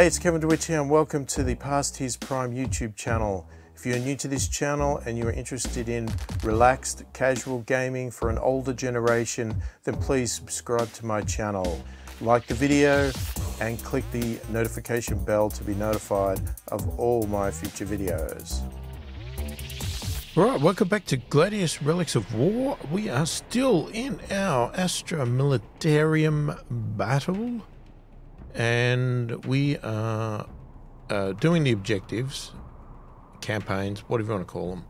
Hey, it's Kevin DeWitt here, and welcome to the Past His Prime YouTube channel. If you're new to this channel and you're interested in relaxed, casual gaming for an older generation, then please subscribe to my channel. Like the video and click the notification bell to be notified of all my future videos. Right, welcome back to Gladius Relics of War. We are still in our Astra Militarum battle and we are uh, doing the objectives, campaigns, whatever you want to call them.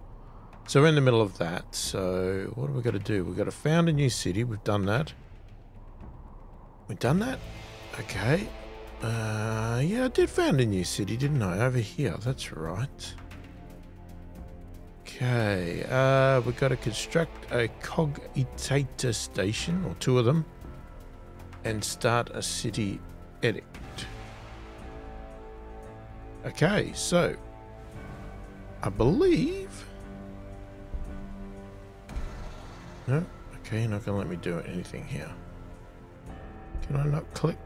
So we're in the middle of that. So what have we got to do? We've got to found a new city. We've done that. We've done that? Okay. Uh, yeah, I did found a new city, didn't I? Over here. That's right. Okay. Uh, we've got to construct a cogitator station, or two of them, and start a city edict. Okay, so I believe. No, okay, you're not to let me do anything here. Can I not click?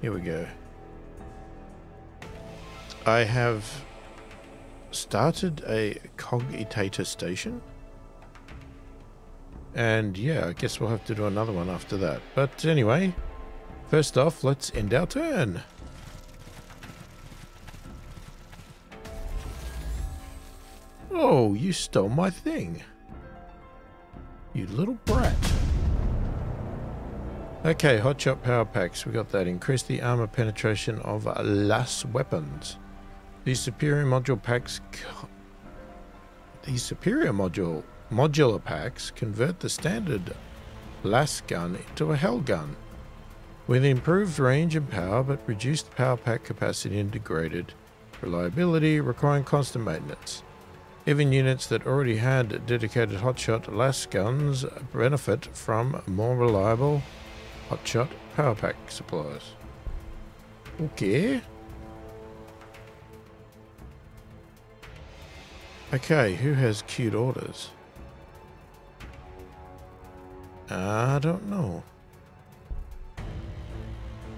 Here we go. I have started a cogitator station. And yeah, I guess we'll have to do another one after that. But anyway, First off, let's end our turn. Oh, you stole my thing. You little brat. Okay, hotshot power packs. We got that. Increase the armor penetration of LAS weapons. These superior module packs... These superior module modular packs convert the standard lasgun into a hellgun. With improved range and power, but reduced power pack capacity and degraded reliability, requiring constant maintenance. Even units that already had dedicated hotshot LAS guns benefit from more reliable hotshot power pack supplies. Okay. Okay, who has queued orders? I don't know.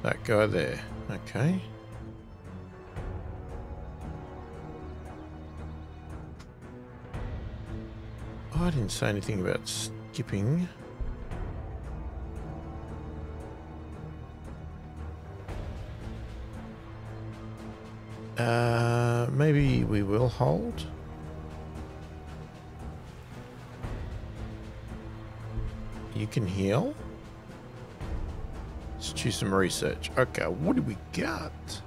That guy there. Okay. Oh, I didn't say anything about skipping. Uh, maybe we will hold. You can heal? Let's do some research. Okay, what do we got?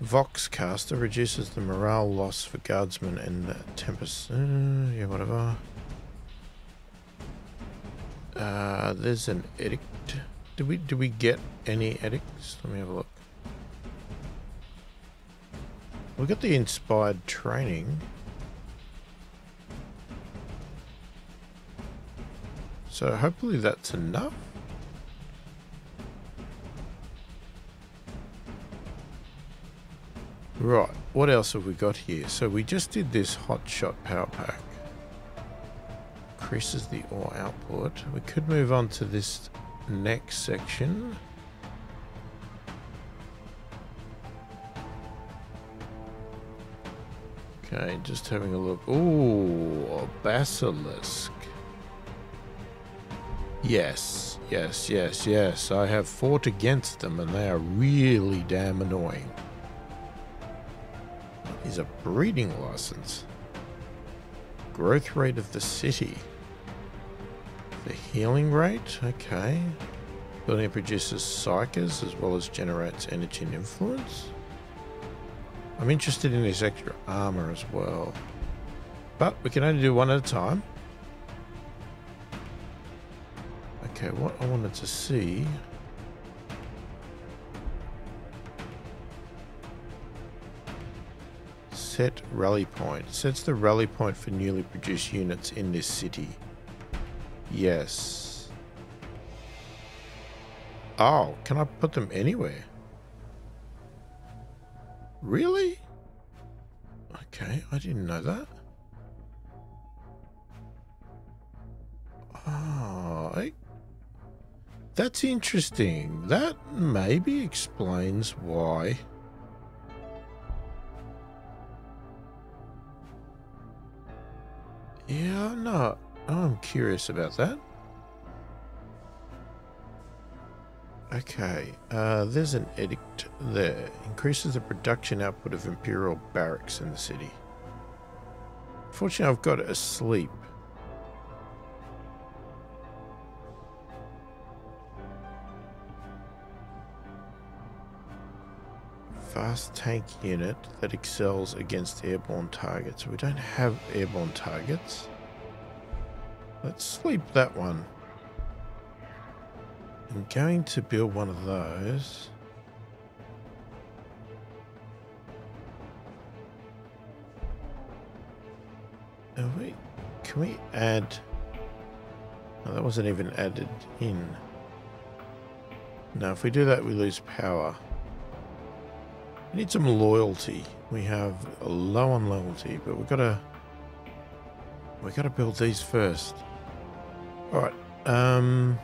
Voxcaster reduces the morale loss for guardsmen and Tempest. Uh, yeah, whatever. Uh, there's an edict. Did we do we get any edicts? Let me have a look. We got the inspired training. So hopefully that's enough. Right, what else have we got here? So we just did this hot shot power pack. Increases the ore output. We could move on to this next section. Okay, just having a look. Ooh, basilisk. Yes, yes, yes, yes. I have fought against them and they are really damn annoying is a breeding license. Growth rate of the city. The healing rate, okay. Building produces psykers as well as generates energy and influence. I'm interested in this extra armor as well. But we can only do one at a time. Okay, what I wanted to see Set rally point. Sets the rally point for newly produced units in this city. Yes. Oh, can I put them anywhere? Really? Okay, I didn't know that. Oh, I That's interesting. That maybe explains why. Yeah, no, I'm curious about that. Okay, uh, there's an edict there. Increases the production output of Imperial barracks in the city. Fortunately, I've got it asleep. Fast tank unit that excels against airborne targets. We don't have airborne targets. Let's sleep that one. I'm going to build one of those. Oh, wait, can we add... No, that wasn't even added in. Now, if we do that, we lose power. We need some loyalty. We have a low on loyalty, but we've got to... We've got to build these first. Alright, um...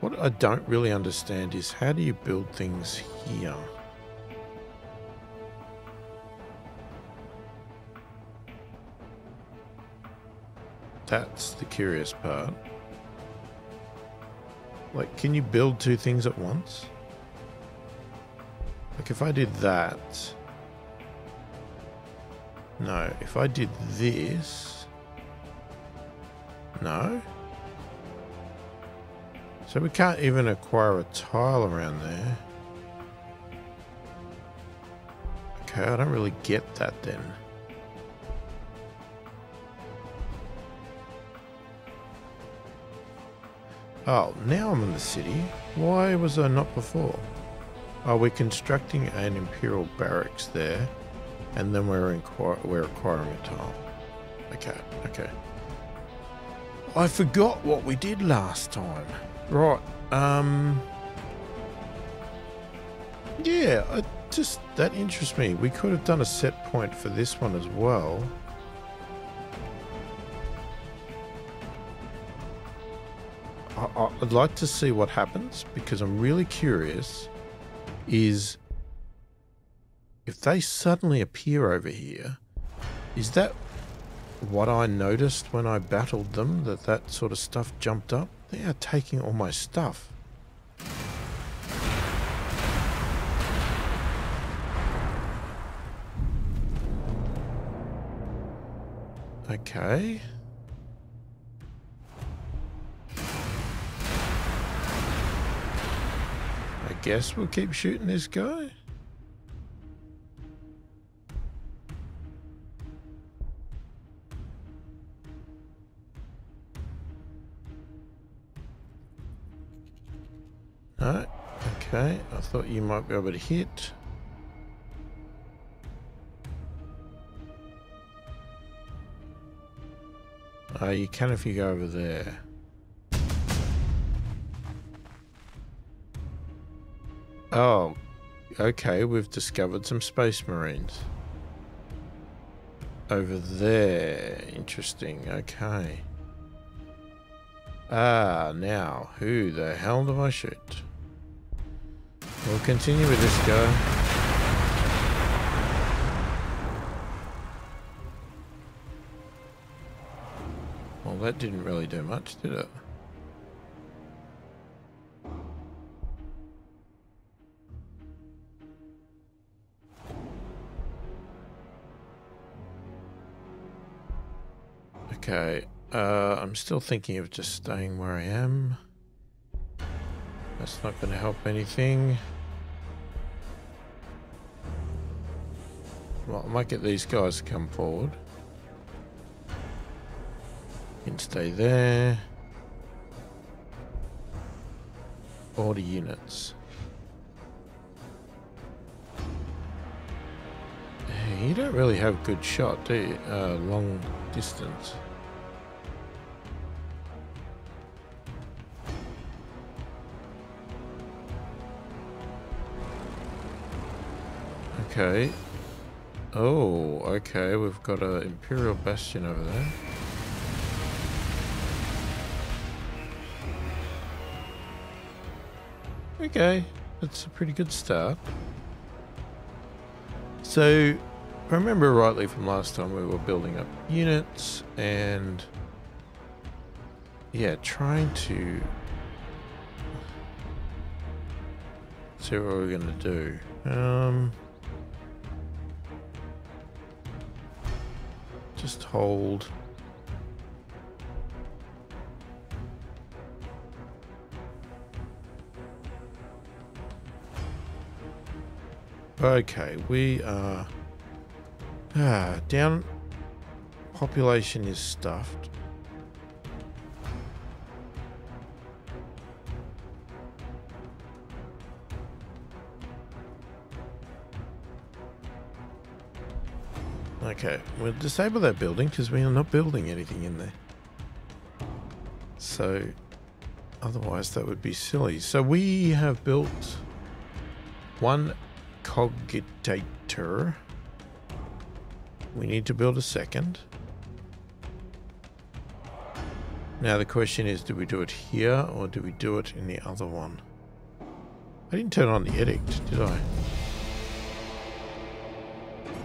What I don't really understand is how do you build things here? That's the curious part. Like, can you build two things at once? Like, if I did that... No, if I did this... No? So we can't even acquire a tile around there. Okay, I don't really get that then. Oh, now I'm in the city. Why was I not before? Oh, we're constructing an Imperial barracks there, and then we're, we're acquiring a town. Okay, okay. I forgot what we did last time. Right, um... Yeah, I just, that interests me. We could have done a set point for this one as well. I, I'd like to see what happens because I'm really curious is if they suddenly appear over here, is that what I noticed when I battled them, that that sort of stuff jumped up? They are taking all my stuff. Okay. Guess we'll keep shooting this guy. No, okay, I thought you might be able to hit. Oh, you can if you go over there. Oh, okay, we've discovered some space marines. Over there. Interesting, okay. Ah, now, who the hell do I shoot? We'll continue with this guy. Well, that didn't really do much, did it? Okay, uh, I'm still thinking of just staying where I am. That's not going to help anything. Well, I might get these guys to come forward. You can stay there. Order units. You don't really have good shot, do you? Uh, long distance. Okay. Oh, okay. We've got an Imperial Bastion over there. Okay, that's a pretty good start. So, I remember rightly from last time we were building up units and yeah, trying to see what we're going to do. Um, just hold. Okay, we are ah, down. Population is stuffed. Okay, we'll disable that building because we are not building anything in there. So, otherwise that would be silly. So we have built one cogitator. We need to build a second. Now the question is, do we do it here or do we do it in the other one? I didn't turn on the edict, did I?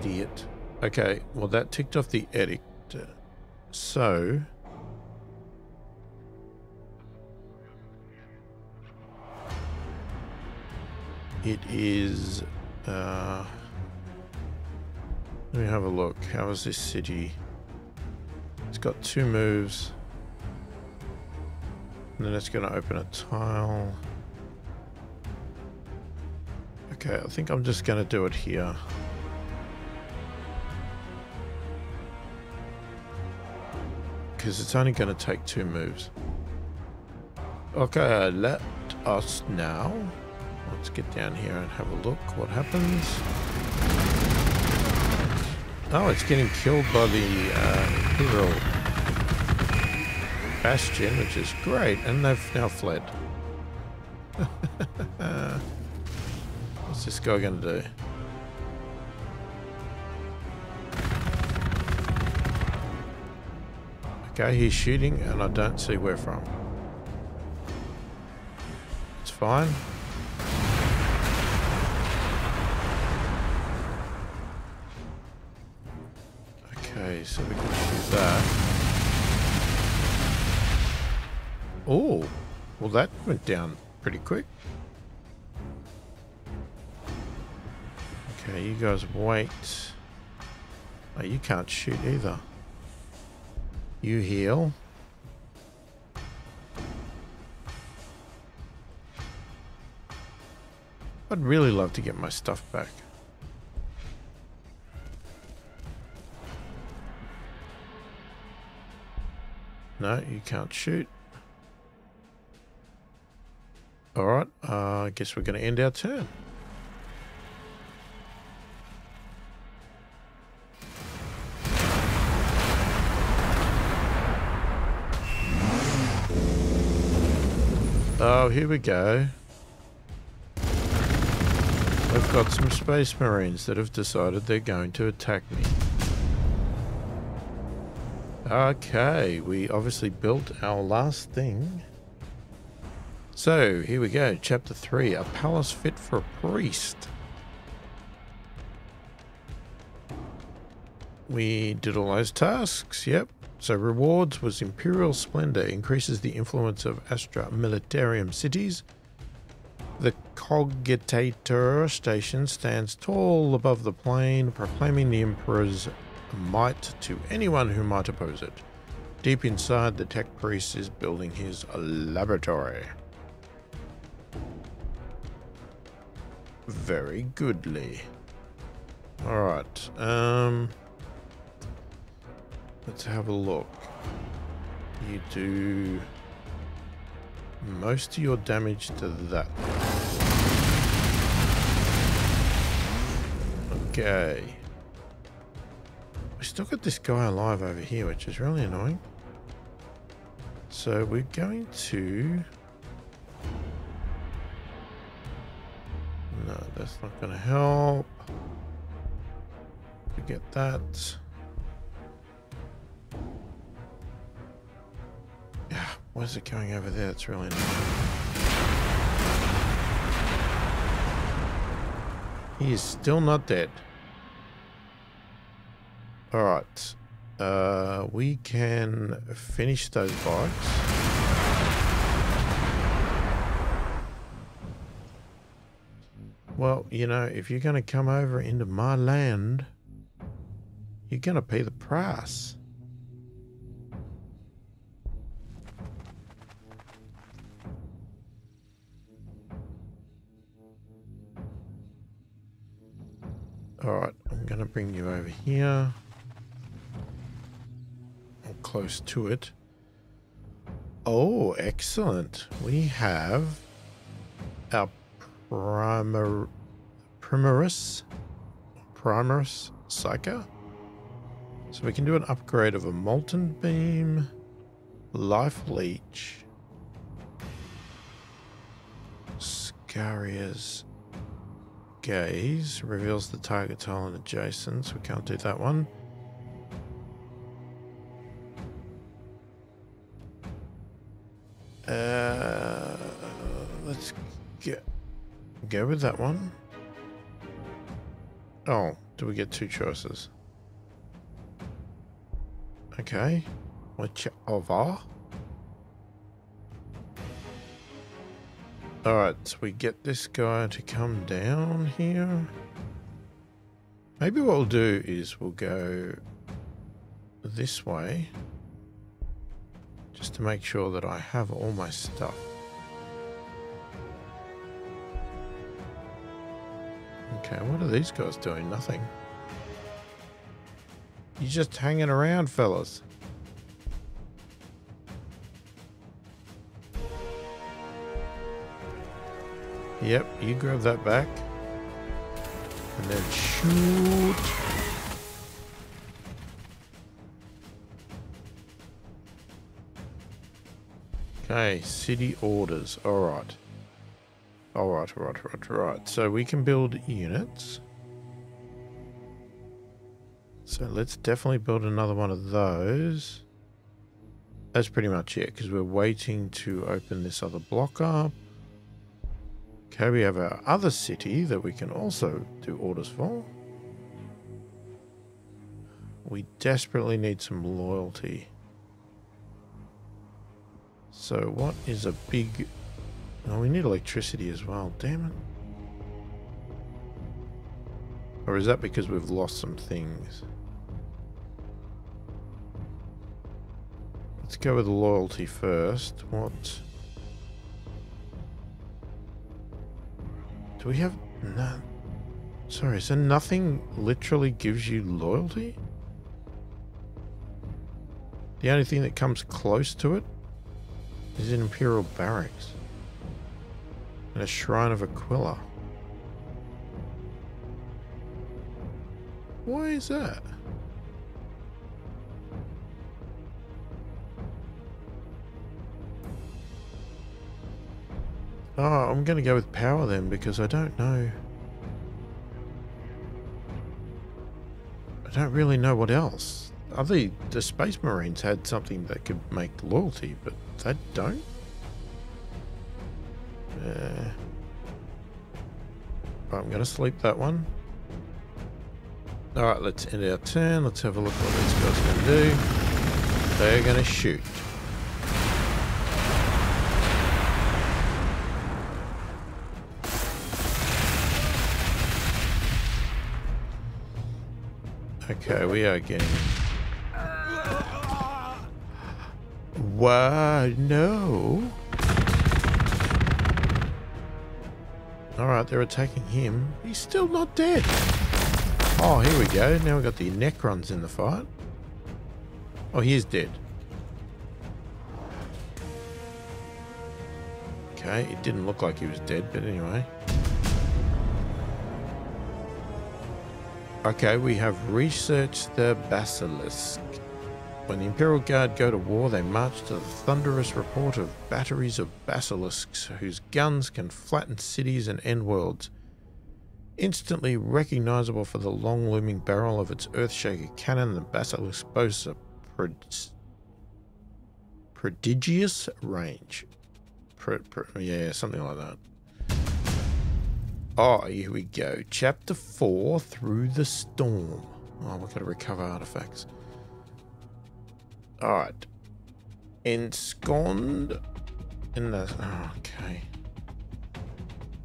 Idiot. Okay, well that ticked off the edict. So... It is... Uh, let me have a look. How is this city? It's got two moves. And then it's going to open a tile. Okay, I think I'm just going to do it here. Because it's only going to take two moves. Okay, let us now. Let's get down here and have a look what happens. Oh, it's getting killed by the uh, Imperial Bastion, which is great, and they've now fled. What's this guy going to do? Okay, he's shooting and I don't see where from. It's fine. Okay, so we can shoot that. Oh, well that went down pretty quick. Okay, you guys wait. Oh, you can't shoot either. You heal. I'd really love to get my stuff back. No, you can't shoot. Alright, uh, I guess we're going to end our turn. Oh, here we go. I've got some space marines that have decided they're going to attack me. Okay, we obviously built our last thing. So, here we go, chapter 3, a palace fit for a priest. We did all those tasks, yep. So rewards was Imperial Splendor, increases the influence of Astra Militarium cities. The Cogitator station stands tall above the plain, proclaiming the Emperor's might to anyone who might oppose it. Deep inside, the tech priest is building his laboratory. Very goodly. Alright, um... Let's have a look. You do most of your damage to that. Okay. We still got this guy alive over here, which is really annoying. So we're going to... No, that's not going to help. Forget that. Why is it going over there? It's really annoying. He is still not dead. Alright. Uh, we can finish those bikes. Well, you know, if you're going to come over into my land, you're going to pay the price. Alright, I'm going to bring you over here. Or close to it. Oh, excellent. We have our primar Primaris Primaris Psyker. So we can do an upgrade of a Molten Beam, Life Leech, Scryer's gaze reveals the target tile and adjacent, so we can't do that one. Uh, let's get go with that one. Oh, do we get two choices? Okay, which over? Alright, so we get this guy to come down here. Maybe what we'll do is we'll go this way. Just to make sure that I have all my stuff. Okay, what are these guys doing? Nothing. You're just hanging around, fellas. Yep, you grab that back. And then shoot. Okay, city orders. Alright. Alright, alright, alright, alright. So we can build units. So let's definitely build another one of those. That's pretty much it, because we're waiting to open this other block up. Okay, we have our other city that we can also do orders for. We desperately need some loyalty. So what is a big... Oh, we need electricity as well. Damn it. Or is that because we've lost some things? Let's go with loyalty first. What... Do we have... No. Sorry, so nothing literally gives you loyalty? The only thing that comes close to it is an Imperial Barracks. And a Shrine of Aquila. Why is that? Oh, I'm going to go with power then because I don't know. I don't really know what else. Other the Space Marines had something that could make loyalty, but they don't. Uh, I'm going to sleep that one. Alright, let's end our turn. Let's have a look what these guys to do. They're going to shoot. Okay, we are getting... Why, no. Alright, they're attacking him. He's still not dead. Oh, here we go. Now we've got the Necrons in the fight. Oh, he is dead. Okay, it didn't look like he was dead, but anyway. Okay, we have researched the Basilisk. When the Imperial Guard go to war, they march to the thunderous report of batteries of basilisks whose guns can flatten cities and end worlds. Instantly recognizable for the long looming barrel of its earthshaker cannon, the basilisk boasts a prod prodigious range. Pro, pro, yeah, something like that. Oh, here we go. Chapter 4 Through the Storm. Oh, we've got to recover artifacts. Alright. Ensconced in the. Oh, okay.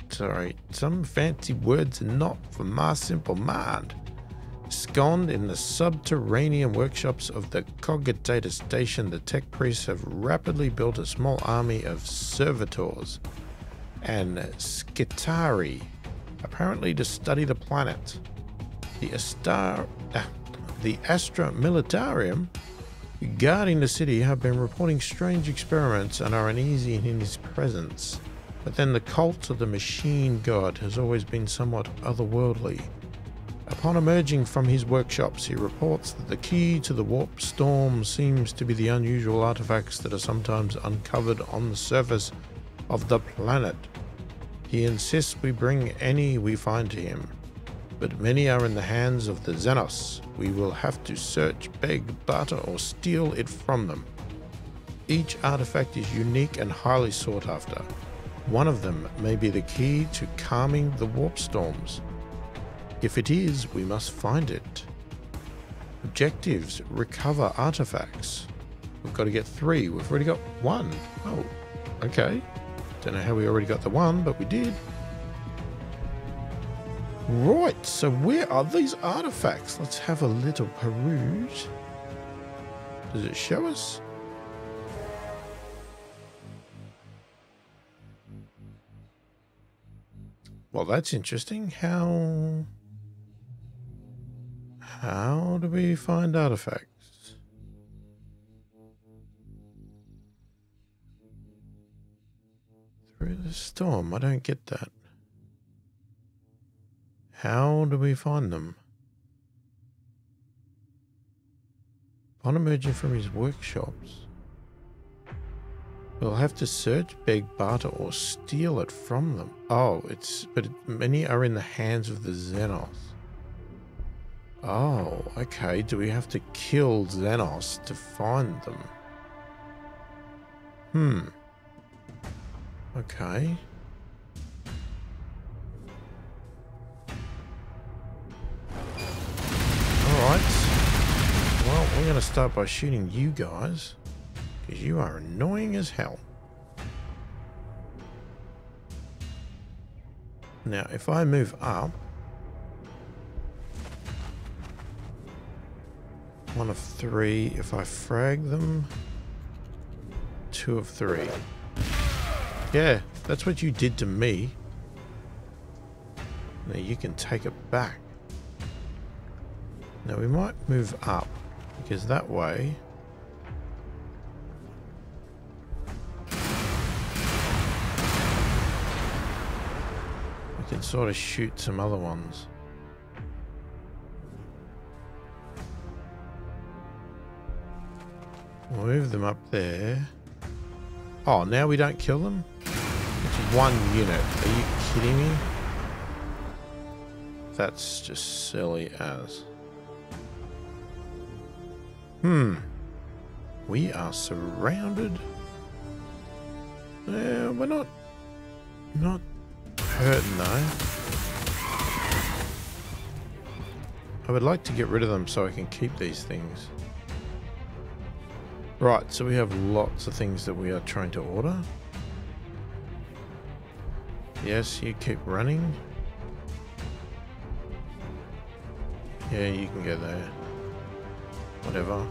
Sorry. Some fancy words are not for my simple mind. Ensconced in the subterranean workshops of the Cogitator Station, the tech priests have rapidly built a small army of servitors and Skitarii, apparently to study the planet. The Astar, uh, the Astra Militarium guarding the city have been reporting strange experiments and are uneasy in his presence. But then the cult of the machine god has always been somewhat otherworldly. Upon emerging from his workshops, he reports that the key to the warp storm seems to be the unusual artifacts that are sometimes uncovered on the surface of the planet. He insists we bring any we find to him, but many are in the hands of the Xenos. We will have to search, beg, barter, or steal it from them. Each artifact is unique and highly sought after. One of them may be the key to calming the warp storms. If it is, we must find it. Objectives recover artifacts. We've got to get three. We've already got one. Oh, okay. Don't know how we already got the one, but we did. Right, so where are these artifacts? Let's have a little peruse. Does it show us? Well, that's interesting. How... How do we find artifacts? Through the storm. I don't get that. How do we find them? Upon emerging from his workshops, we'll have to search, beg, barter, or steal it from them. Oh, it's but many are in the hands of the Xenos. Oh, okay. Do we have to kill Xenos to find them? Hmm. Okay. Alright. Well, we're going to start by shooting you guys. Because you are annoying as hell. Now, if I move up... One of three. If I frag them... Two of three. Yeah, that's what you did to me. Now you can take it back. Now we might move up because that way we can sort of shoot some other ones. Move them up there. Oh, now we don't kill them? It's one unit. Are you kidding me? That's just silly as. Hmm. We are surrounded. Yeah, we're not... Not hurting though. I would like to get rid of them so I can keep these things. Right, so we have lots of things that we are trying to order. Yes, you keep running. Yeah, you can go there whatever.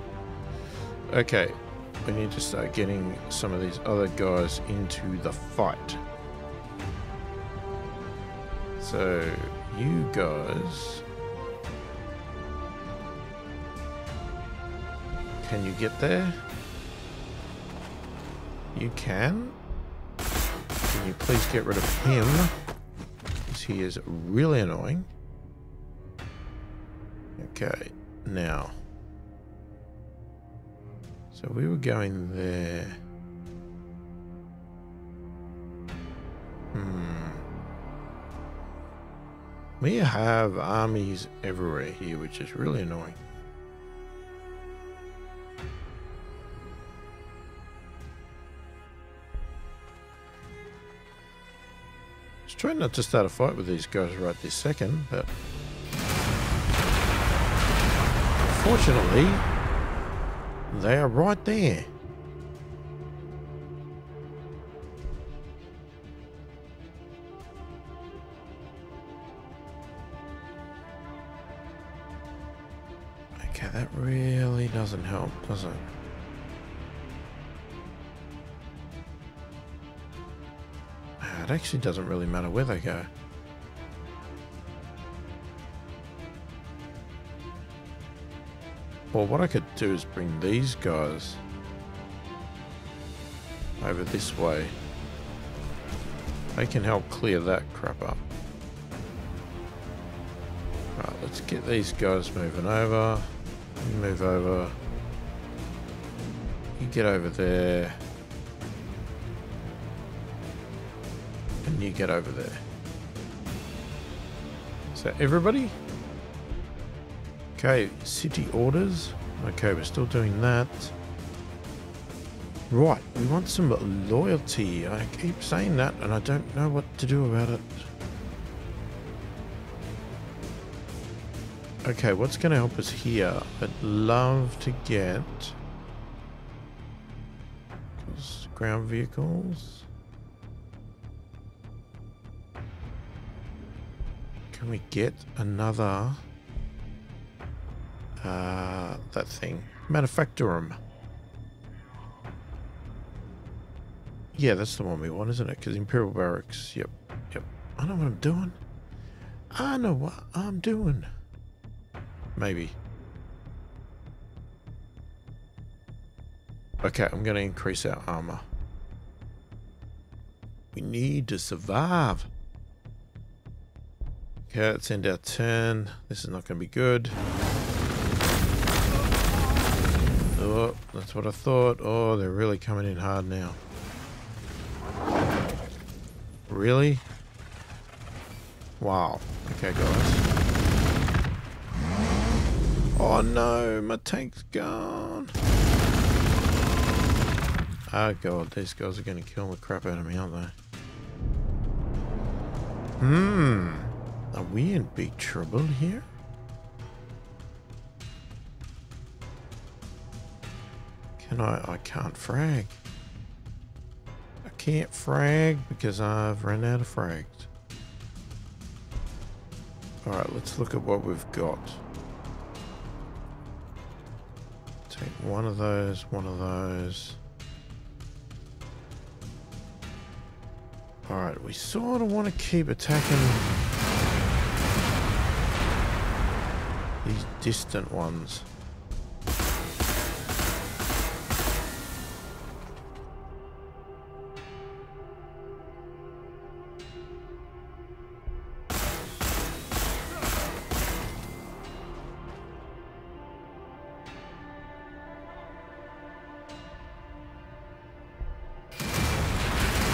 Okay, we need to start getting some of these other guys into the fight. So, you guys... Can you get there? You can? Please get rid of him? Because he is really annoying. Okay, now... So we were going there. Hmm. We have armies everywhere here, which is really annoying. Trying not to start a fight with these guys right this second, but fortunately, they are right there. Okay, that really doesn't help, does it? It actually doesn't really matter where they go. Well, what I could do is bring these guys over this way. They can help clear that crap up. Right, let's get these guys moving over. Move over. You get over there. And you get over there. Is that everybody? Okay, city orders. Okay, we're still doing that. Right, we want some loyalty. I keep saying that and I don't know what to do about it. Okay, what's going to help us here? I'd love to get ground vehicles. Can we get another uh, that thing? Manufactorum. Yeah, that's the one we want, isn't it? Because Imperial Barracks. Yep, yep. I know what I'm doing. I know what I'm doing. Maybe. Okay, I'm going to increase our armor. We need to survive. Okay, let's end our turn. This is not going to be good. Oh, that's what I thought. Oh, they're really coming in hard now. Really? Wow. Okay, guys. Oh no, my tank's gone. Oh god, these guys are going to kill the crap out of me, aren't they? Hmm. Are we in big trouble here? Can I? I can't frag. I can't frag because I've run out of frags. Alright, let's look at what we've got. Take one of those, one of those. Alright, we sort of want to keep attacking these distant ones.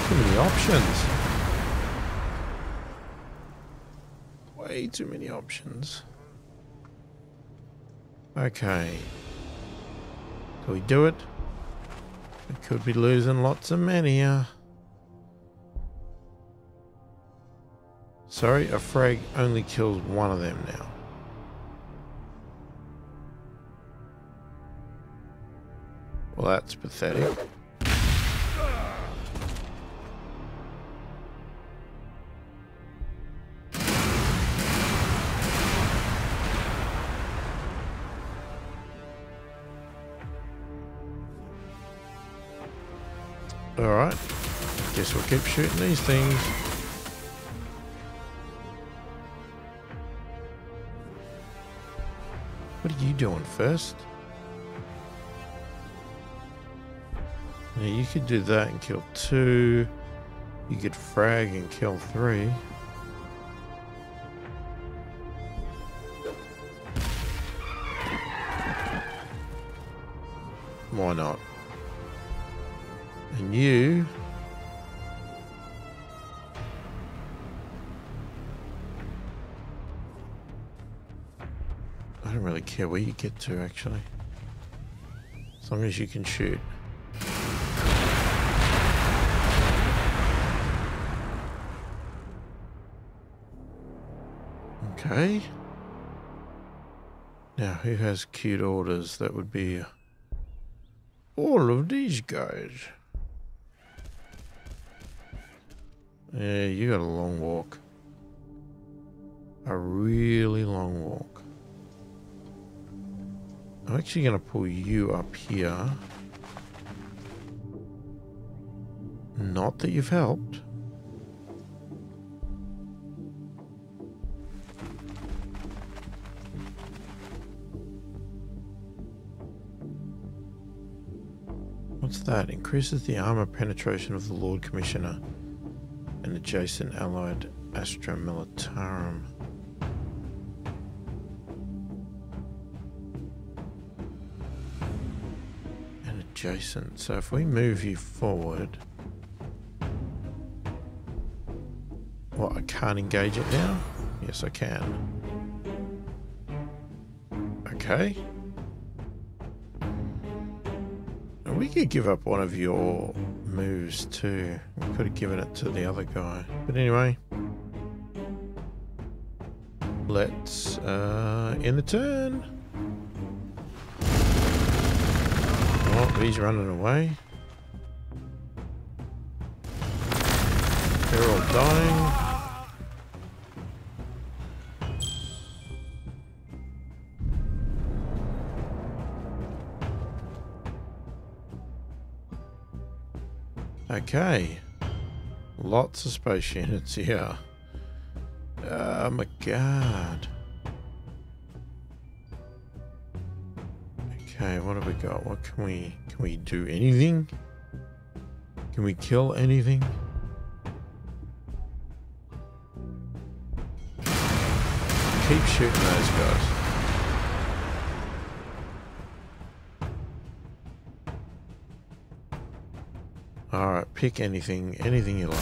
Too many options. Way too many options. Okay. Can we do it? We could be losing lots of men here. Sorry, a frag only kills one of them now. Well, that's pathetic. Alright. Guess we'll keep shooting these things. What are you doing first? Now you could do that and kill two. You could frag and kill three. You get to, actually. As long as you can shoot. Okay. Now, who has queued orders? That would be all of these guys. Yeah, you got a long walk. A really long walk. I'm actually going to pull you up here. Not that you've helped. What's that? Increases the armor penetration of the Lord Commissioner and adjacent allied Astra Militarum. Adjacent. So if we move you forward. What, I can't engage it now? Yes, I can. Okay. We could give up one of your moves too. We could have given it to the other guy. But anyway. Let's uh, the turn. He's running away. They're all dying. Okay. Lots of space units here. Oh my god. Okay, what have we got? What can we can we do anything? Can we kill anything? Keep shooting those guys. Alright, pick anything, anything you like.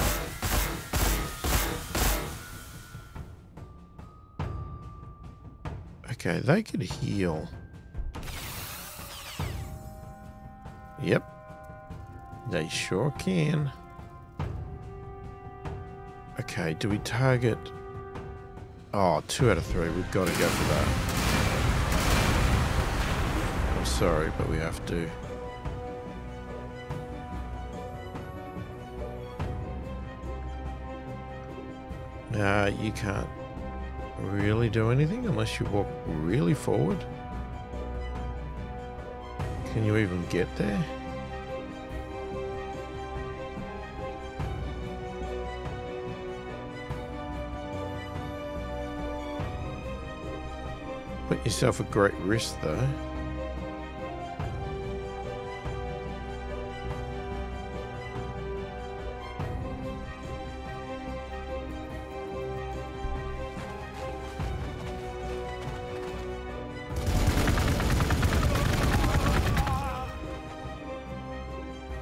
Okay, they could heal. They sure can. Okay, do we target... Oh, two out of three. We've got to go for that. I'm sorry, but we have to. Nah, you can't really do anything unless you walk really forward. Can you even get there? Yourself at great risk though.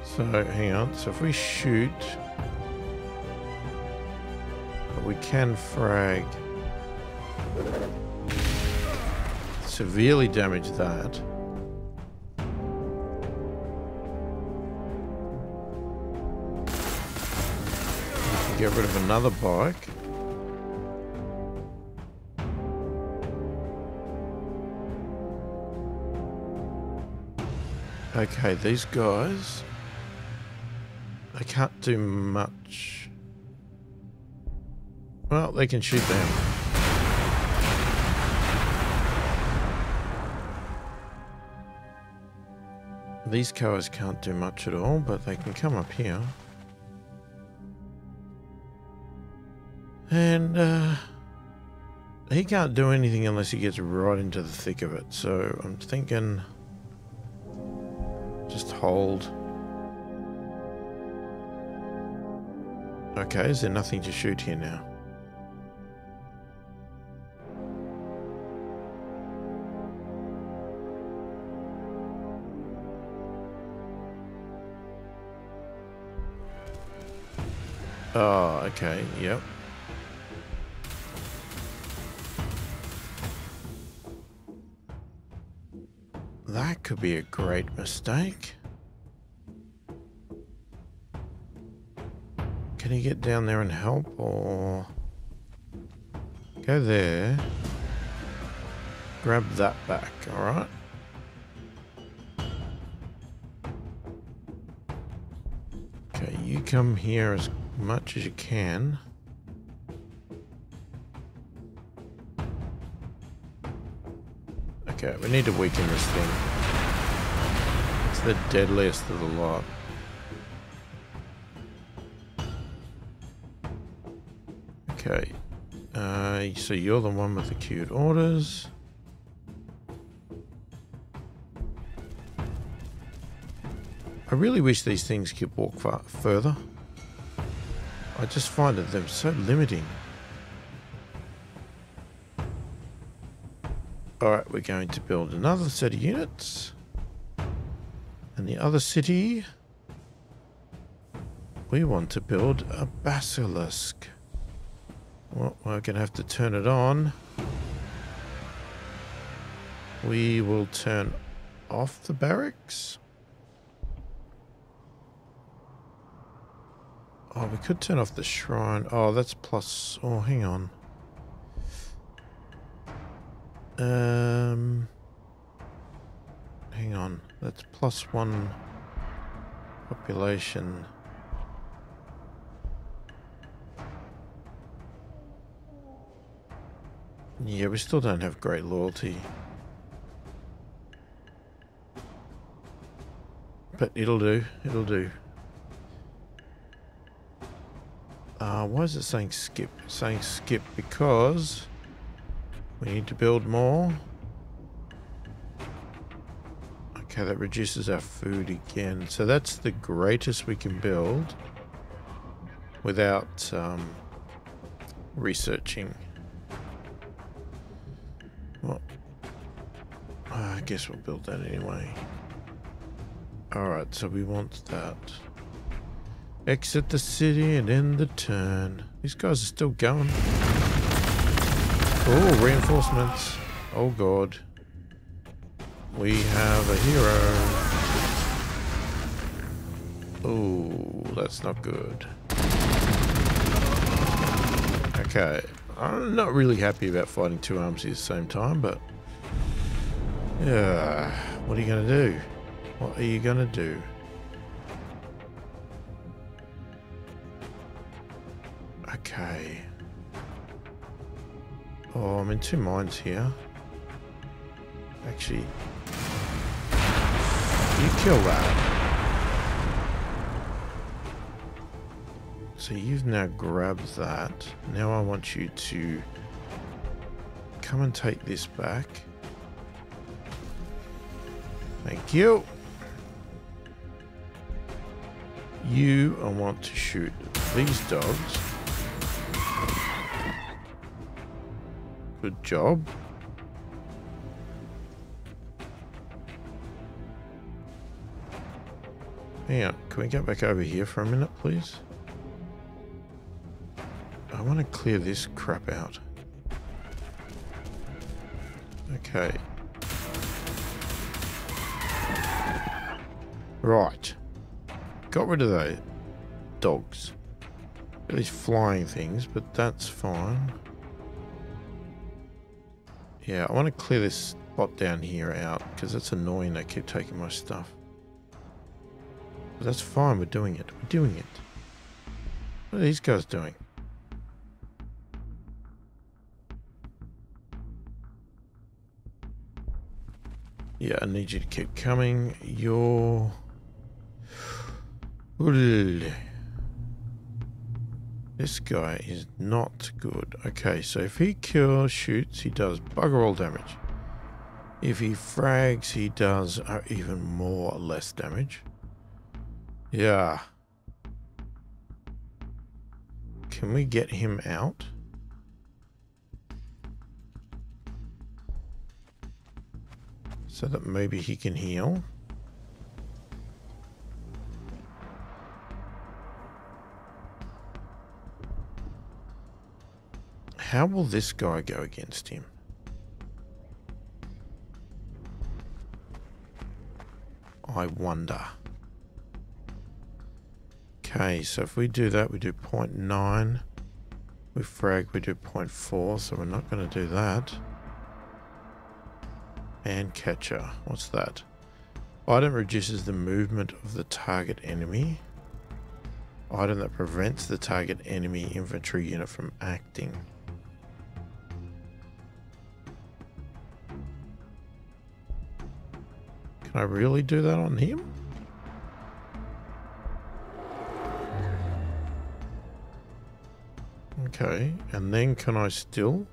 So hang on. So if we shoot, but we can frag, severely damage that. Get rid of another bike. Okay, these guys they can't do much. Well, they can shoot them. These cars can't do much at all, but they can come up here. And, uh, he can't do anything unless he gets right into the thick of it. So I'm thinking just hold. Okay, is there nothing to shoot here now? Oh, okay, yep. That could be a great mistake. Can he get down there and help or... Go there. Grab that back, alright? Okay, you come here as much as you can. Okay, we need to weaken this thing. It's the deadliest of the lot. Okay. Uh, so you're the one with the queued orders. I really wish these things could walk far further. I just find that they're so limiting. Alright, we're going to build another set of units. And the other city, we want to build a basilisk. Well, we're going to have to turn it on. We will turn off the barracks. Oh, we could turn off the shrine. Oh, that's plus... Oh, hang on. Um... Hang on. That's plus one population. Yeah, we still don't have great loyalty. But it'll do. It'll do. Uh, why is it saying skip? It's saying skip because we need to build more. Okay, that reduces our food again. So that's the greatest we can build without um, researching. Well, I guess we'll build that anyway. Alright, so we want that. Exit the city and end the turn. These guys are still going. Oh, reinforcements. Oh god. We have a hero. Oh, that's not good. Okay. I'm not really happy about fighting two armies at the same time, but... Yeah, what are you going to do? What are you going to do? Okay. Oh, I'm in two minds here. Actually, you kill that. So you've now grabbed that. Now I want you to come and take this back. Thank you. You, I want to shoot these dogs. Good job. Yeah, can we get back over here for a minute, please? I want to clear this crap out. Okay. Right. Got rid of those dogs. These flying things, but that's fine. Yeah, I want to clear this spot down here out because it's annoying they keep taking my stuff. But that's fine, we're doing it. We're doing it. What are these guys doing? Yeah, I need you to keep coming. You're... This guy is not good. Okay, so if he kills, shoots, he does bugger all damage. If he frags, he does uh, even more or less damage. Yeah. Can we get him out? So that maybe he can heal. How will this guy go against him? I wonder. Okay, so if we do that, we do 0.9. With frag we do 0.4, so we're not going to do that. And catcher. What's that? Item reduces the movement of the target enemy. Item that prevents the target enemy infantry unit from acting. Can I really do that on him? Okay, and then can I still?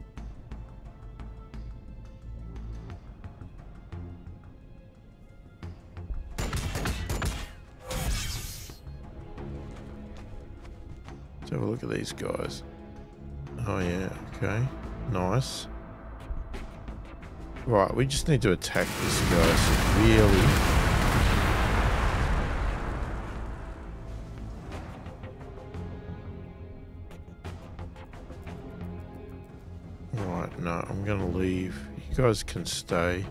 Let's have a look at these guys. Oh yeah, okay. Nice. Right, we just need to attack this guy. Really? Right, no, I'm going to leave. You guys can stay.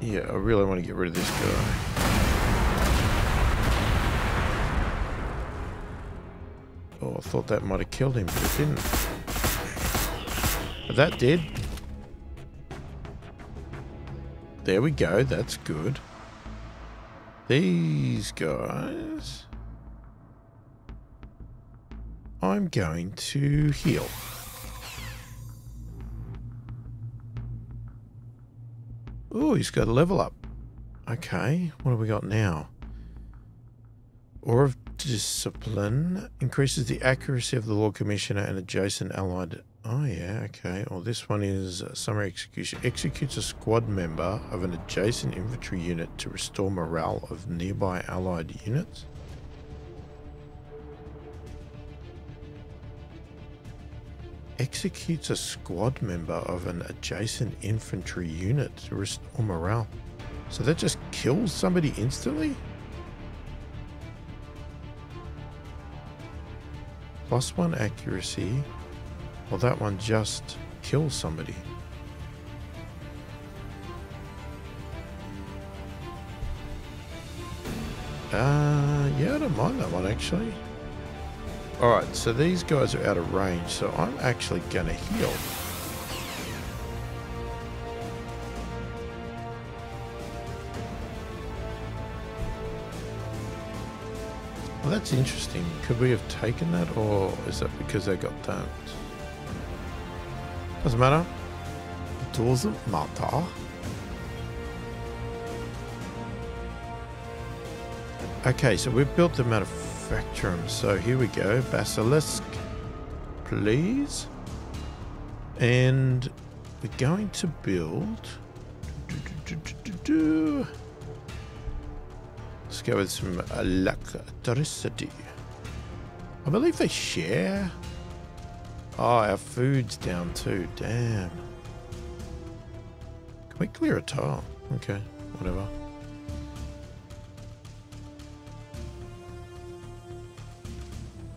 Yeah, I really want to get rid of this guy. I thought that might have killed him, but it didn't. But that did. There we go, that's good. These guys... I'm going to heal. Oh, he's got a level up. Okay, what have we got now? Aura of Discipline increases the accuracy of the Lord Commissioner and adjacent allied Oh, yeah, okay. Well, this one is Summary Execution. Executes a squad member of an adjacent infantry unit to restore morale of nearby allied units. Executes a squad member of an adjacent infantry unit to restore morale. So that just kills somebody instantly? Plus one accuracy. Well, that one just kills somebody. Uh, yeah, I don't mind that one actually. Alright, so these guys are out of range, so I'm actually going to heal. Well, that's interesting. Could we have taken that, or is that because they got dumped? Doesn't matter. Doesn't matter. Okay, so we've built the Manufactorum. So here we go. Basilisk, please. And we're going to build... Let's go with some uh, electricity. I believe they share Oh, our food's down too. Damn. Can we clear a tile? Okay, whatever.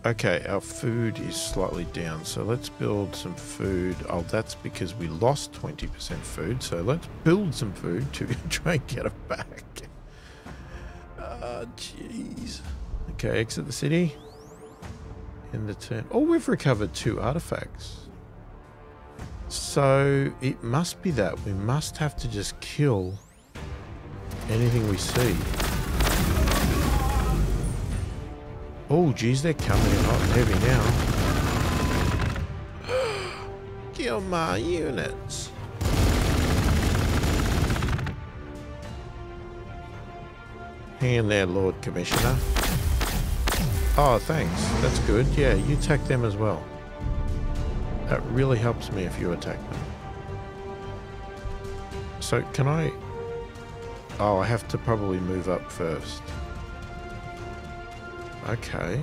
Okay, our food is slightly down, so let's build some food. Oh, that's because we lost 20% food, so let's build some food to try and get it back. Jeez. Okay, exit the city in the turn. Oh, we've recovered two artifacts. So it must be that. We must have to just kill anything we see. Oh, geez, they're coming in hot and heavy now. kill my units. Hand there, Lord Commissioner. Oh, thanks. That's good. Yeah, you attack them as well. That really helps me if you attack them. So, can I... Oh, I have to probably move up first. Okay.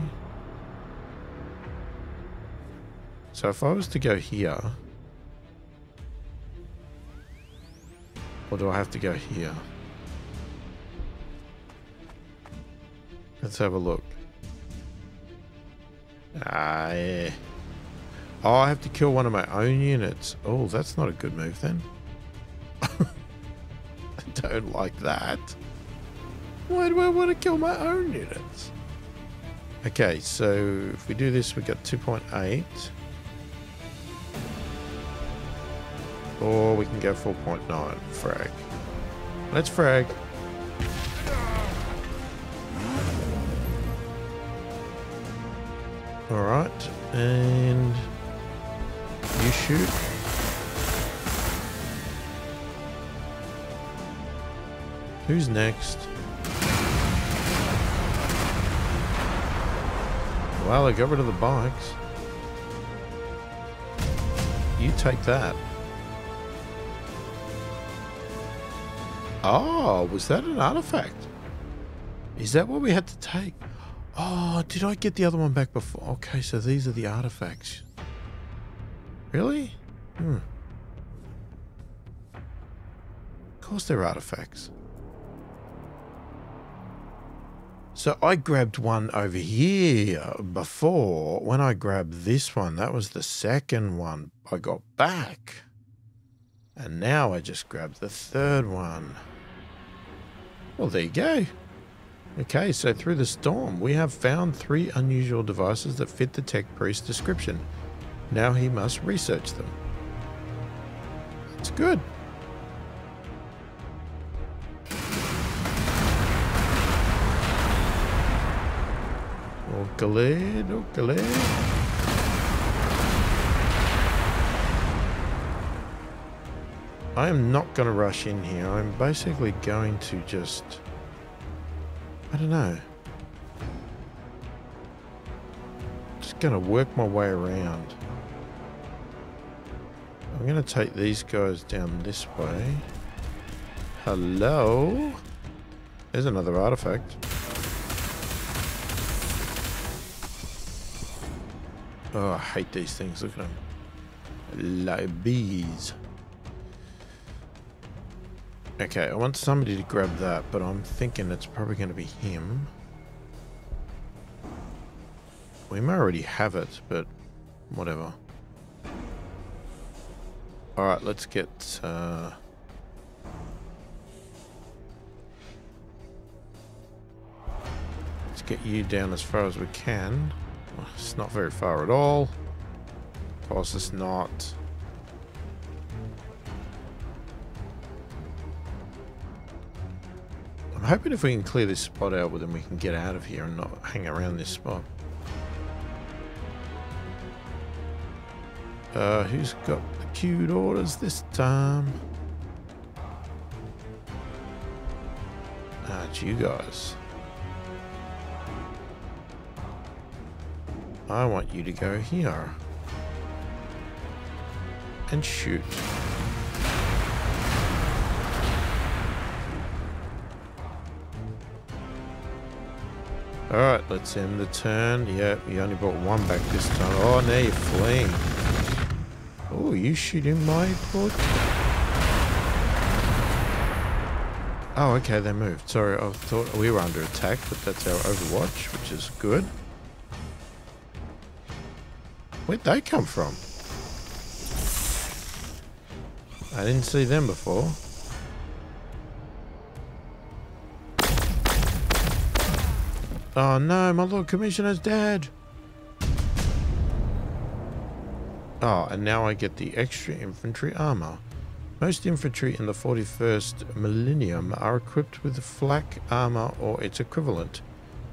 So if I was to go here... Or do I have to go here? Let's have a look. Ah. Oh, I have to kill one of my own units. Oh, that's not a good move then. I don't like that. Why do I want to kill my own units? Okay, so if we do this, we got 2.8. Or we can go 4.9 frag. Let's frag. Alright, and you shoot. Who's next? Well, I got rid of the bikes. You take that. Oh, was that an artifact? Is that what we had to take? Oh, did I get the other one back before? Okay, so these are the artifacts. Really? Hmm. Of course they're artifacts. So I grabbed one over here before. When I grabbed this one, that was the second one I got back. And now I just grabbed the third one. Well, there you go. Okay, so through the storm, we have found three unusual devices that fit the tech priest description. Now he must research them. It's good. Okay, okay. I am not going to rush in here. I'm basically going to just... I don't know. Just going to work my way around. I'm going to take these guys down this way. Hello? There's another artifact. Oh, I hate these things. Look at them. Like bees. Okay, I want somebody to grab that, but I'm thinking it's probably going to be him. We may already have it, but whatever. Alright, let's get... Uh, let's get you down as far as we can. It's not very far at all. Of course it's not. Hoping if we can clear this spot out, then we can get out of here and not hang around this spot. Uh, who's got the queued orders this time? Ah, it's you guys. I want you to go here. And shoot. Alright, let's end the turn. Yeah, you only brought one back this time. Oh, now you're fleeing. Oh, you shooting my boat? Oh, okay, they moved. Sorry, I thought we were under attack, but that's our overwatch, which is good. Where'd they come from? I didn't see them before. Oh no, my Lord Commissioner's dead. Oh, and now I get the extra infantry armor. Most infantry in the 41st millennium are equipped with flak armor or its equivalent.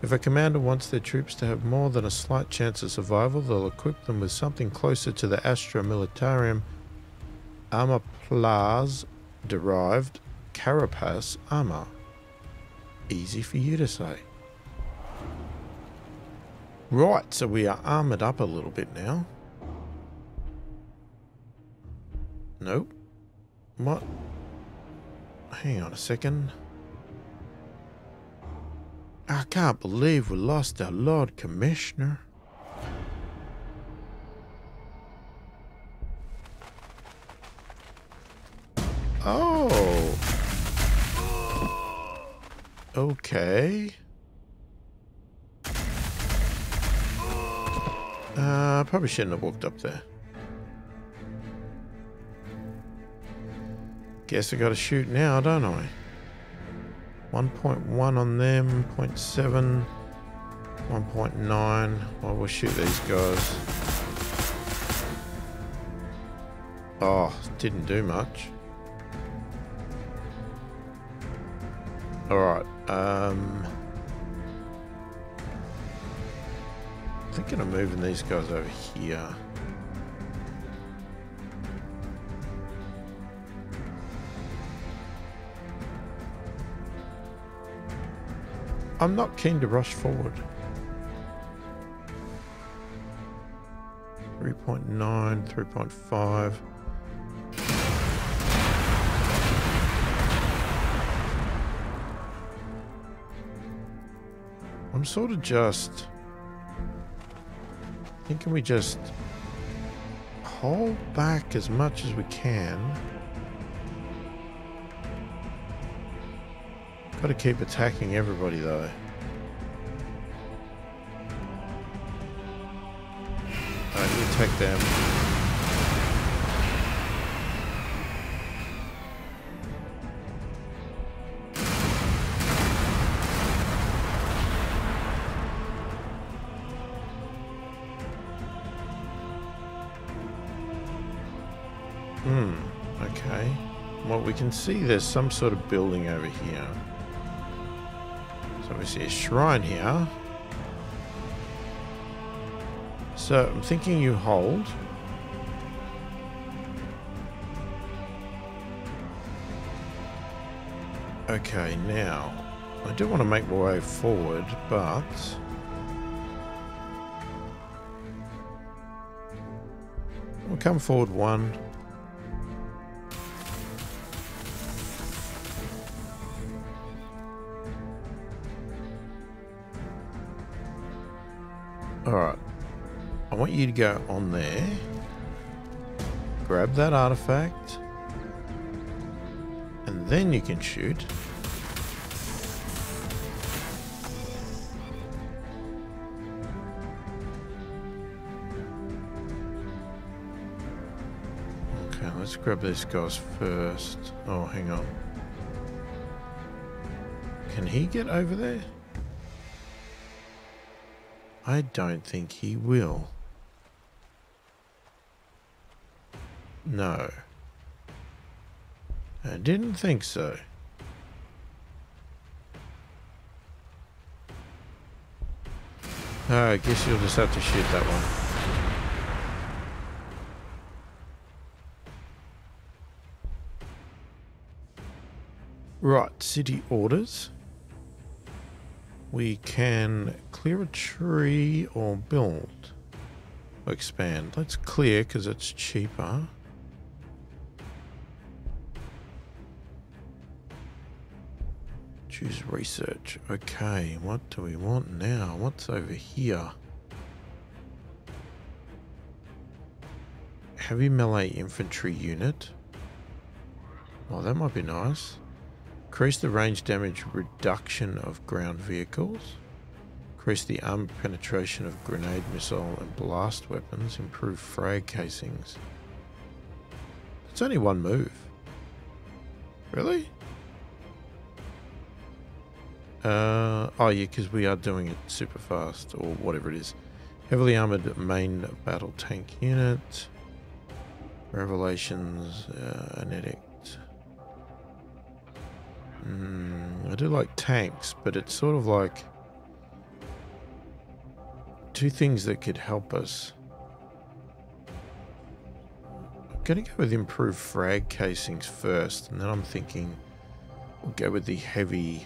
If a commander wants their troops to have more than a slight chance of survival, they'll equip them with something closer to the Astra Militarum Armor Plaz derived carapace armor. Easy for you to say. Right, so we are armoured up a little bit now. Nope. What? Hang on a second. I can't believe we lost our Lord Commissioner. Oh. Okay. Uh, I probably shouldn't have walked up there. Guess I gotta shoot now, don't I? 1.1 on them, 0.7, 1.9. Well, we'll shoot these guys. Oh, didn't do much. Alright, um... Thinking of moving these guys over here. I'm not keen to rush forward. 3.9, 3.5. I'm sort of just thinking we just hold back as much as we can. Got to keep attacking everybody though. I need attack them. See there's some sort of building over here. So we see a shrine here. So I'm thinking you hold. Okay, now I do want to make my way forward, but we'll come forward one. Alright. I want you to go on there. Grab that artifact. And then you can shoot. Okay, let's grab these guys first. Oh, hang on. Can he get over there? I don't think he will. No. I didn't think so. Oh, I guess you'll just have to shoot that one. Right, city orders. We can clear a tree or build. Or expand. Let's clear because it's cheaper. Choose research. Okay, what do we want now? What's over here? Heavy melee infantry unit. Oh, that might be nice. Increase the range damage reduction of ground vehicles. Increase the armor penetration of grenade, missile, and blast weapons. Improve frag casings. It's only one move. Really? Uh, oh yeah, because we are doing it super fast, or whatever it is. Heavily armored main battle tank unit. Revelations, uh, an edict. Mm, I do like tanks, but it's sort of like two things that could help us. I'm going to go with improved frag casings first, and then I'm thinking we'll go with the heavy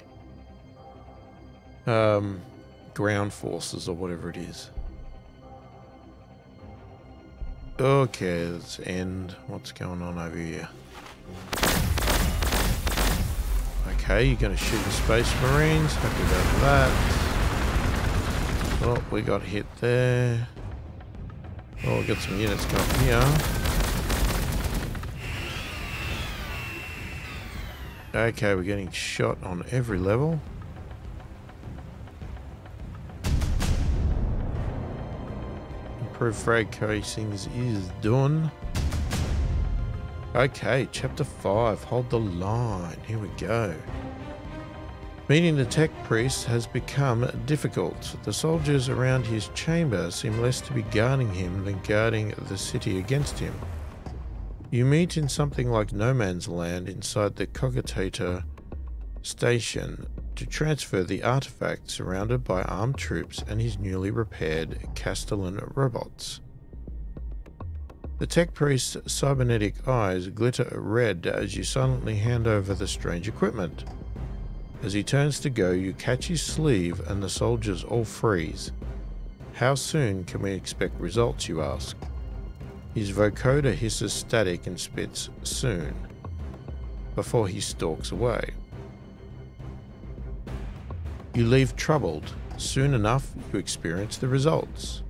um, ground forces or whatever it is. Okay, let's end. What's going on over here? Okay, you're going to shoot the Space Marines. Happy about that. Oh, we got hit there. Oh, we got some units coming here. Okay, we're getting shot on every level. Improved frag casings is done. Okay, chapter 5. Hold the line. Here we go. Meeting the tech priest has become difficult. The soldiers around his chamber seem less to be guarding him than guarding the city against him. You meet in something like no man's land inside the Cogitator station to transfer the artifact surrounded by armed troops and his newly repaired Castellan robots. The tech priest's cybernetic eyes glitter red as you silently hand over the strange equipment. As he turns to go, you catch his sleeve and the soldiers all freeze. How soon can we expect results, you ask? His vocoder hisses static and spits soon, before he stalks away. You leave troubled. Soon enough, you experience the results.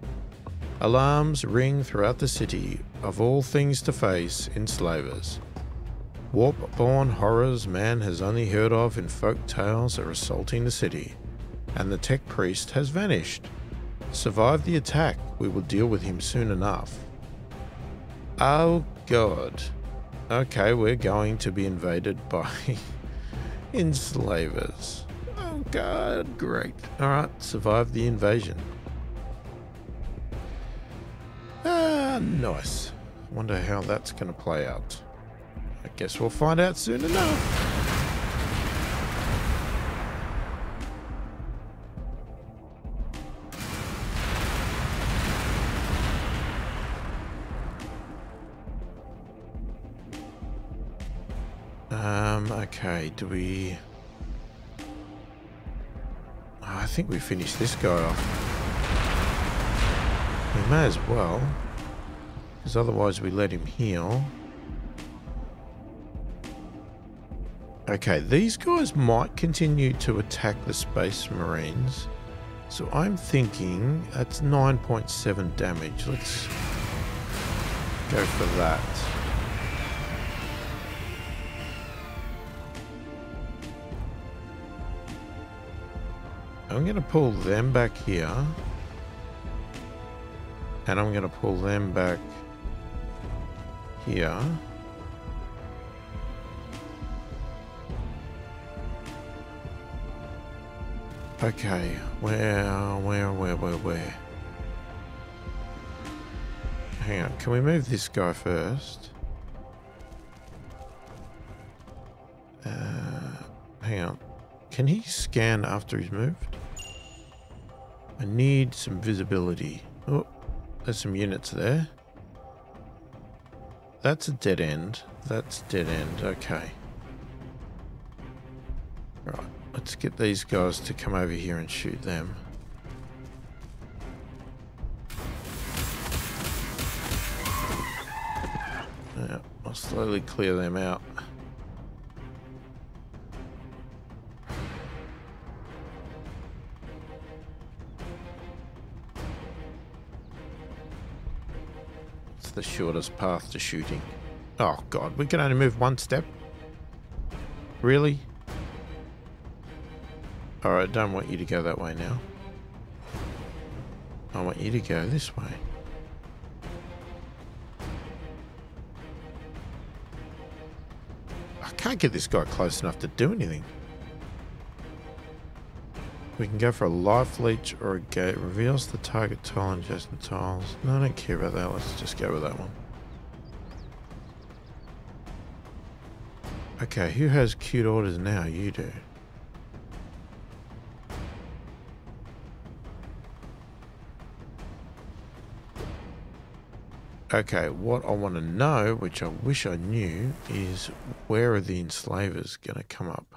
Alarms ring throughout the city of all things to face enslavers. Warp-born horrors man has only heard of in folk tales are assaulting the city, and the tech priest has vanished. Survive the attack, we will deal with him soon enough. Oh god. Okay, we're going to be invaded by enslavers. Oh god, great. Alright, survive the invasion. Ah, nice. Wonder how that's going to play out. I guess we'll find out soon enough. Um, okay, do we... Oh, I think we finished this guy off. We may as well. Because otherwise we let him heal. Okay, these guys might continue to attack the Space Marines. So I'm thinking that's 9.7 damage. Let's go for that. I'm going to pull them back here. And I'm going to pull them back here. Okay, where, where, where, where, where? Hang on, can we move this guy first? Uh, hang on. Can he scan after he's moved? I need some visibility. Oh, there's some units there. That's a dead end. That's dead end. Okay. Let's get these guys to come over here and shoot them. Yeah, I'll slowly clear them out. It's the shortest path to shooting. Oh god, we can only move one step? Really? Alright, don't want you to go that way now. I want you to go this way. I can't get this guy close enough to do anything. We can go for a life leech or a gate. Reveals the target tile and adjacent tiles. No, I don't care about that. Let's just go with that one. Okay, who has queued orders now? You do. Okay, what I want to know, which I wish I knew, is where are the enslavers going to come up?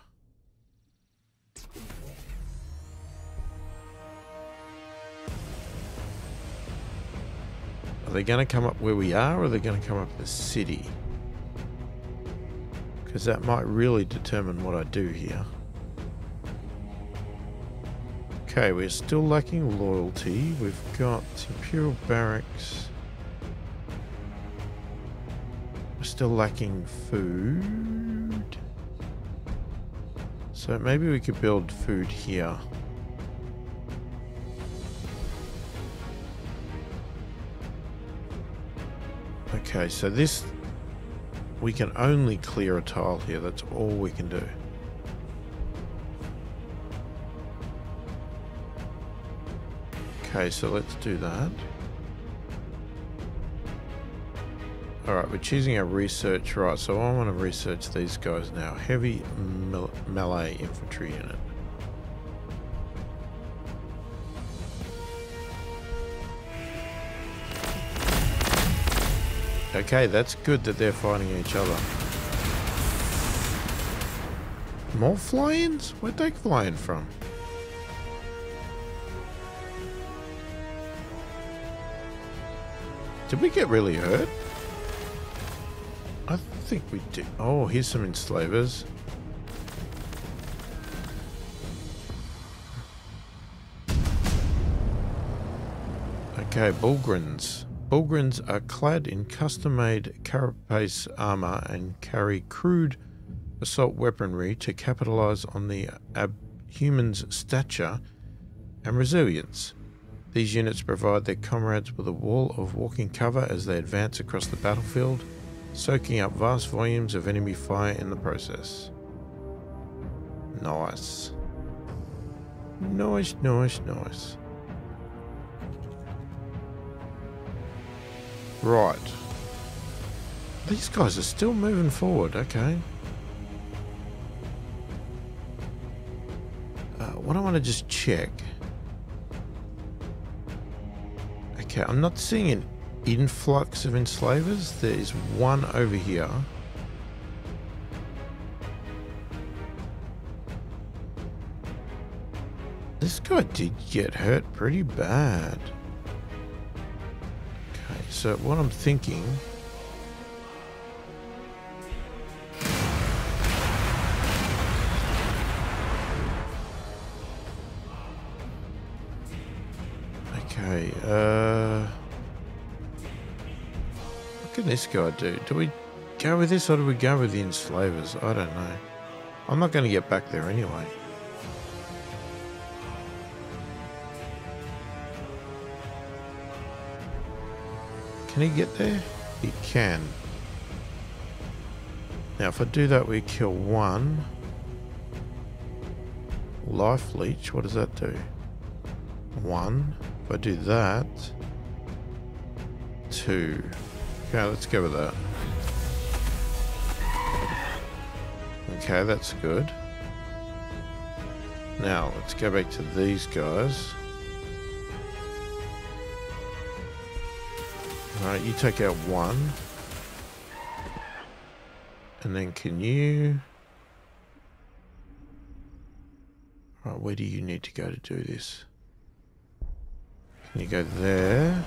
Are they going to come up where we are or are they going to come up the city? Because that might really determine what I do here. Okay, we're still lacking loyalty. We've got Imperial Barracks. still lacking food. So maybe we could build food here. Okay, so this... We can only clear a tile here. That's all we can do. Okay, so let's do that. Alright, we're choosing our research. Right, so I want to research these guys now. Heavy melee infantry unit. Okay, that's good that they're fighting each other. More fly-ins? Where'd they fly in from? Did we get really hurt? Think we do. Oh, here's some enslavers. Okay, Bullgryns. Bullgryns are clad in custom-made carapace armor and carry crude assault weaponry to capitalize on the humans' stature and resilience. These units provide their comrades with a wall of walking cover as they advance across the battlefield, soaking up vast volumes of enemy fire in the process. Nice. Nice, nice, nice. Right. These guys are still moving forward, okay. Uh, what I want to just check. Okay, I'm not seeing influx of enslavers. There is one over here. This guy did get hurt pretty bad. Okay, so what I'm thinking... this guy do? Do we go with this or do we go with the enslavers? I don't know. I'm not going to get back there anyway. Can he get there? He can. Now if I do that we kill one. Life leech, what does that do? One. If I do that. Two. Okay, let's go with that. Okay, that's good. Now, let's go back to these guys. Alright, you take out one. And then can you... Right, where do you need to go to do this? Can you go there?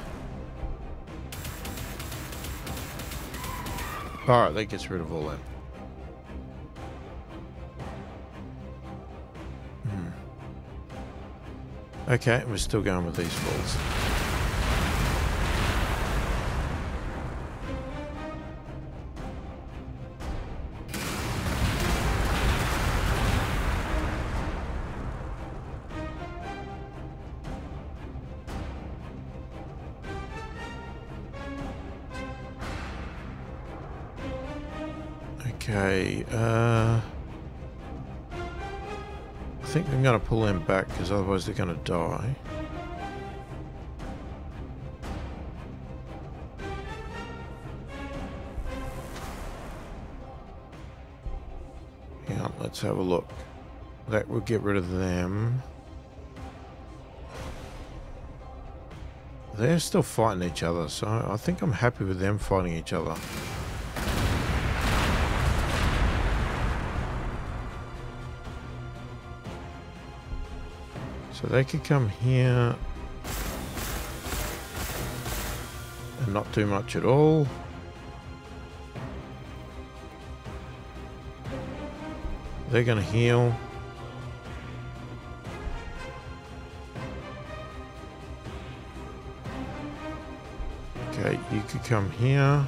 Alright, that gets rid of all that. Hmm. Okay, we're still going with these balls. Otherwise they're going to die. Yeah, let's have a look. That will get rid of them. They're still fighting each other, so I think I'm happy with them fighting each other. So they could come here and not do much at all. They're going to heal. Okay, you could come here.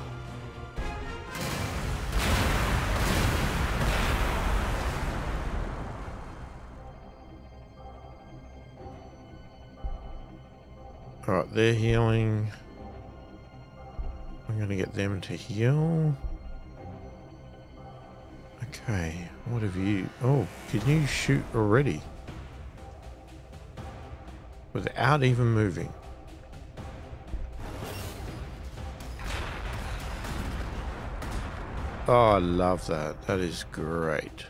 They're healing. I'm going to get them to heal. Okay, what have you... Oh, can you shoot already? without even moving. Oh, I love that. That is great.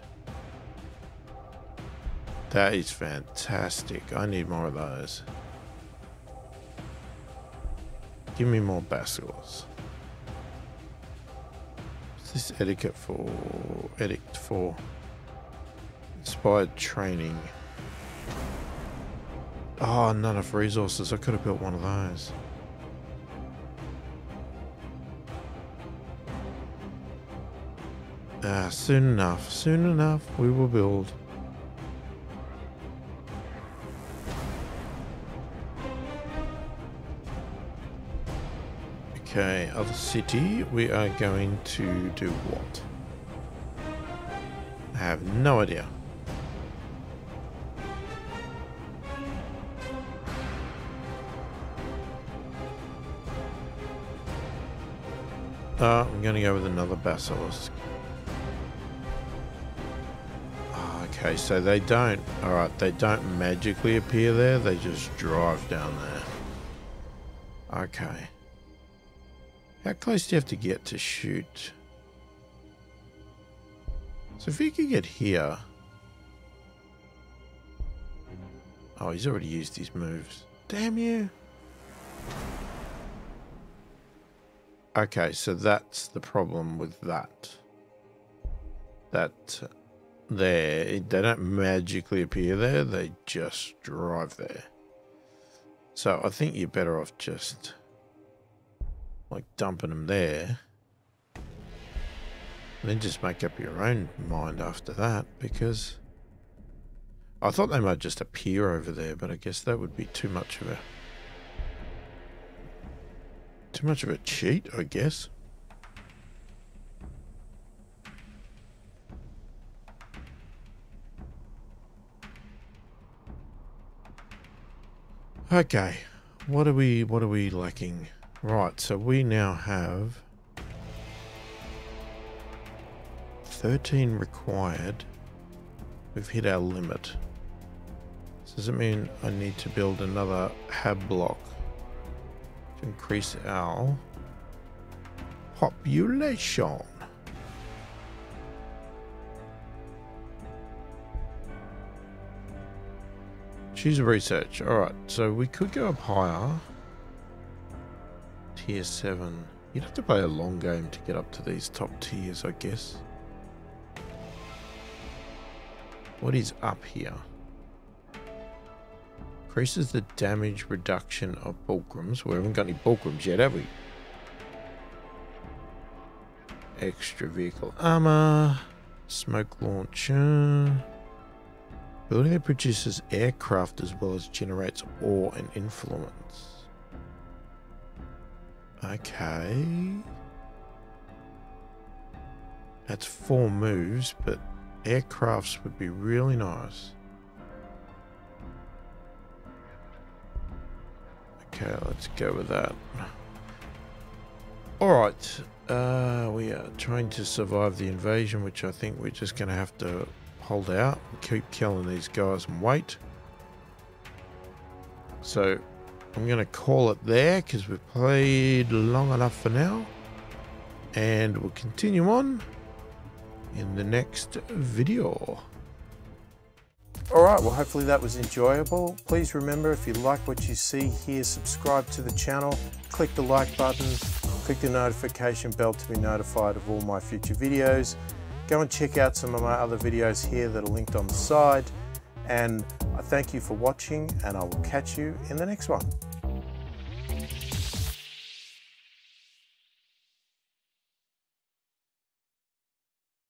That is fantastic. I need more of those. Give me more basilisks. What's this etiquette for? Edict for? Inspired training. Oh, not enough resources. I could have built one of those. Ah, soon enough. Soon enough, we will build. Other city, we are going to do what? I have no idea. Uh, I'm going to go with another basilisk. Ah, okay, so they don't, alright, they don't magically appear there, they just drive down there. Okay. How close do you have to get to shoot? So if you could get here... Oh, he's already used his moves. Damn you. Okay, so that's the problem with that. That uh, there, they don't magically appear there, they just drive there. So I think you're better off just like dumping them there. And then just make up your own mind after that because I thought they might just appear over there, but I guess that would be too much of a too much of a cheat, I guess. Okay, what are we what are we lacking? Right, so we now have 13 required. We've hit our limit. does it mean I need to build another hab block to increase our population. Choose a research. Alright, so we could go up higher tier 7. You'd have to play a long game to get up to these top tiers, I guess. What is up here? Increases the damage reduction of fulcrums. We haven't got any fulcrums yet, have we? Extra vehicle armor. Smoke launcher. Building that produces aircraft as well as generates ore and influence. Okay. That's four moves, but aircrafts would be really nice. Okay, let's go with that. Alright, uh, we are trying to survive the invasion, which I think we're just going to have to hold out, keep killing these guys and wait. So I'm going to call it there because we've played long enough for now. And we'll continue on in the next video. Alright, well hopefully that was enjoyable. Please remember if you like what you see here, subscribe to the channel, click the like button, click the notification bell to be notified of all my future videos. Go and check out some of my other videos here that are linked on the side. And I thank you for watching and I will catch you in the next one.